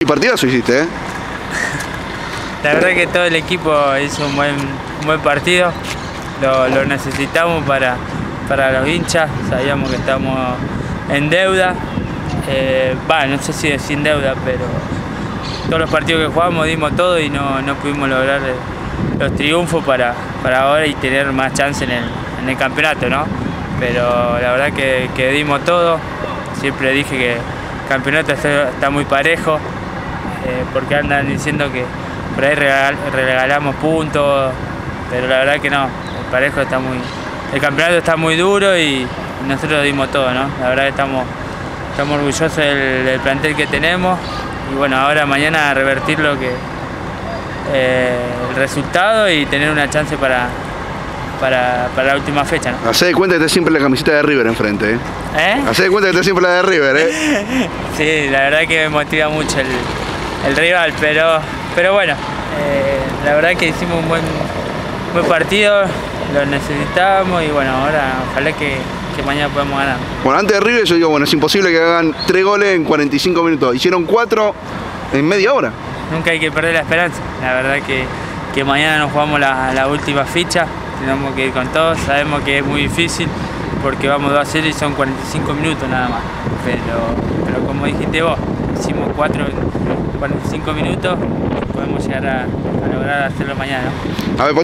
Y partidazo hiciste, ¿eh? La verdad que todo el equipo hizo un buen, buen partido, lo, necesitamos para, para los hinchas, sabíamos que estamos en deuda, eh, no sé si sin deuda, pero todos los partidos que jugamos dimos todo y no, no pudimos lograr eh, los triunfos para, para ahora y tener más chance en el, en el campeonato, ¿no? Pero la verdad que, dimos todo, siempre dije que el campeonato está muy parejo, eh, porque andan diciendo que por ahí regal- regalamos puntos, pero la verdad que no, el parejo está muy, el campeonato está muy duro y nosotros dimos todo, ¿no? La verdad que estamos, estamos orgullosos del, del plantel que tenemos y bueno, ahora mañana revertir lo que eh, el resultado y tener una chance para, para, para la última fecha, ¿no? Hacé de cuenta que está siempre la camiseta de River enfrente, ¿eh? ¿Eh? Hacé de cuenta que está siempre la de River, ¿eh? Sí, la verdad que me motiva mucho el, el rival, pero, pero bueno, eh, la verdad que hicimos un buen, buen partido, lo necesitábamos y bueno, ahora ojalá que, que mañana podamos ganar. Bueno, antes de River yo digo, bueno, es imposible que hagan tres goles en 45 minutos. Hicieron cuatro en media hora. Nunca hay que perder la esperanza, la verdad que, que mañana nos jugamos la, la última ficha, tenemos que ir con todos, sabemos que es muy difícil porque vamos 2 a 0 y son 45 minutos nada más, pero, pero como dijiste vos, hicimos 4 en 45 minutos, podemos llegar a, lograr hacerlo mañana.